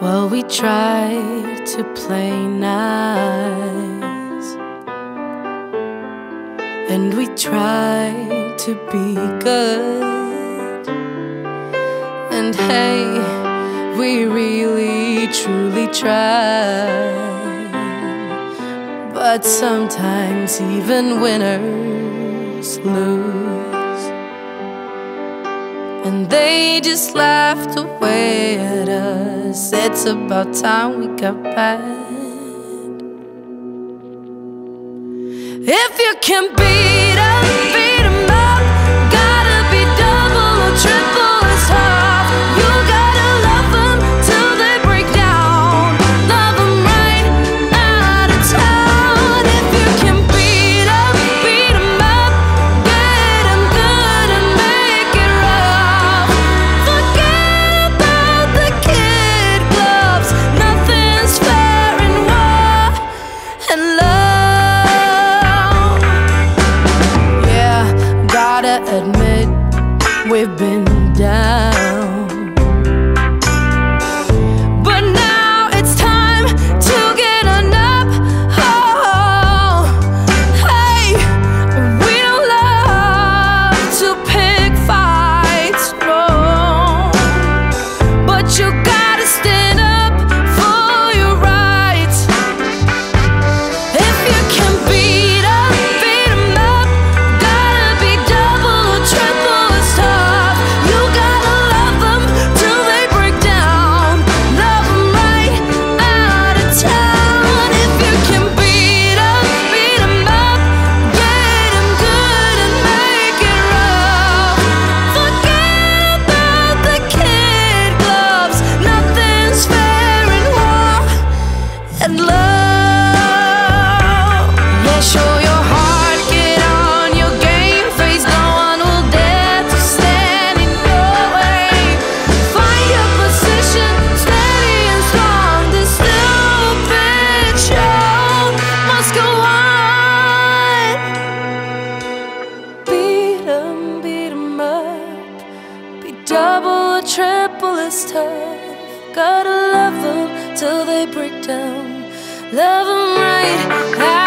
Well, we tried to play nice, and we tried to be good. And hey, we really, truly tried. But sometimes even winners lose, and they just laughed away at us. It's about time we got back. If you can beat a beat We've been down. double or triple is tough. Gotta love them till they break down. Love them right.